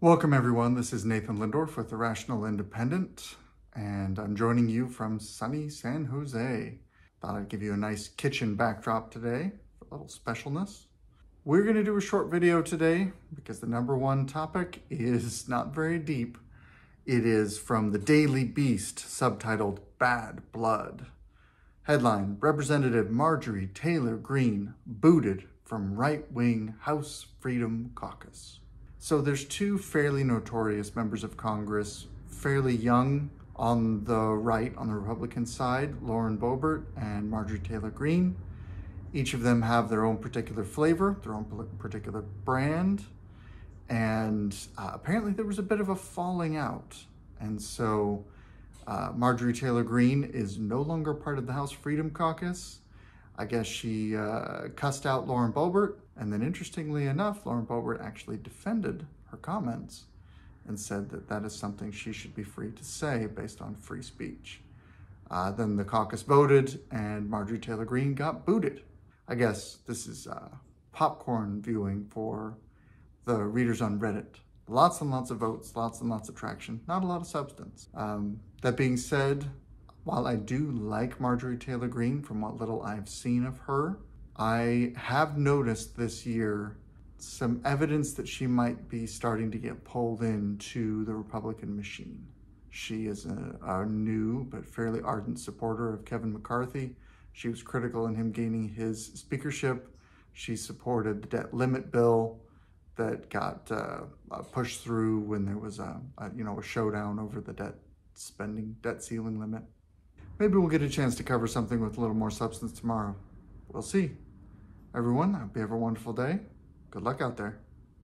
Welcome everyone, this is Nathan Lindorf with The Rational Independent, and I'm joining you from sunny San Jose. Thought I'd give you a nice kitchen backdrop today, a little specialness. We're gonna do a short video today because the number one topic is not very deep. It is from the Daily Beast, subtitled Bad Blood. Headline, Representative Marjorie Taylor Greene booted from right-wing House Freedom Caucus. So there's two fairly notorious members of Congress, fairly young on the right, on the Republican side, Lauren Boebert and Marjorie Taylor Greene. Each of them have their own particular flavor, their own particular brand, and uh, apparently there was a bit of a falling out. And so uh, Marjorie Taylor Greene is no longer part of the House Freedom Caucus. I guess she uh, cussed out Lauren Boebert, and then interestingly enough, Lauren Boebert actually defended her comments and said that that is something she should be free to say based on free speech. Uh, then the caucus voted, and Marjorie Taylor Greene got booted. I guess this is uh, popcorn viewing for the readers on Reddit. Lots and lots of votes, lots and lots of traction, not a lot of substance. Um, that being said, while I do like Marjorie Taylor Greene from what little I've seen of her, I have noticed this year some evidence that she might be starting to get pulled into the Republican machine. She is a, a, new but fairly ardent supporter of Kevin McCarthy. She was critical in him gaining his speakership. She supported the debt limit bill that got uh, uh, pushed through when there was a, a, you know a showdown over the debt spending debt ceiling limit. Maybe we'll get a chance to cover something with a little more substance tomorrow. We'll see. Everyone, I hope you have a wonderful day. Good luck out there.